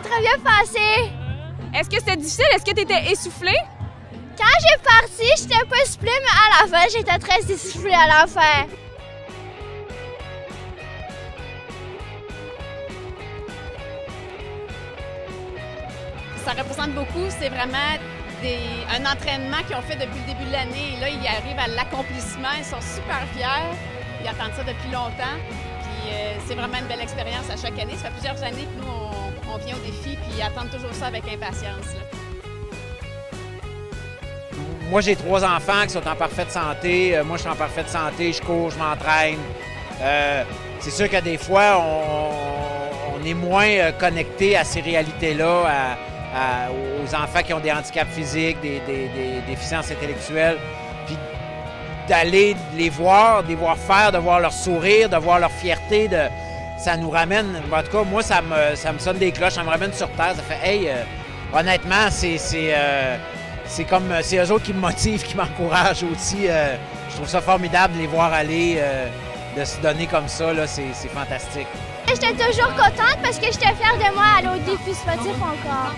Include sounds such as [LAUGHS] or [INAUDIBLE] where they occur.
bien passé. Est-ce que c'était difficile? Est-ce que tu étais essoufflé? Quand j'ai parti, j'étais pas essoufflée, mais à la fin, j'étais très essoufflée à la fin. Ça représente beaucoup. C'est vraiment des, un entraînement qu'ils ont fait depuis le début de l'année. Et là, ils arrivent à l'accomplissement. Ils sont super fiers. Ils attendent ça depuis longtemps. Puis euh, c'est vraiment une belle expérience à chaque année. Ça fait plusieurs années que nous, on, on au défi puis ils attendent toujours ça avec impatience. Moi, j'ai trois enfants qui sont en parfaite santé. Euh, moi, je suis en parfaite santé. Je cours, je m'entraîne. Euh, c'est sûr que des fois, on, est moins euh, connecté à ces réalités-là, aux enfants qui ont des handicaps physiques, des, des- des déficiences intellectuelles. Puis d'aller les voir, de les voir faire, de voir leur sourire, de voir leur fierté, de, ça nous ramène, en tout cas, moi, ça me, ça me sonne des cloches, ça me ramène sur terre. Ça fait, hey, euh, honnêtement, c'est, euh, comme, c'est eux autres qui me motivent, [LAUGHS] qui m'encouragent aussi. euh, je trouve ça formidable de les voir aller, euh, de se donner comme ça, là, c'est, fantastique. J'étais toujours contente parce que j'étais fière de moi aller au défi sportif encore.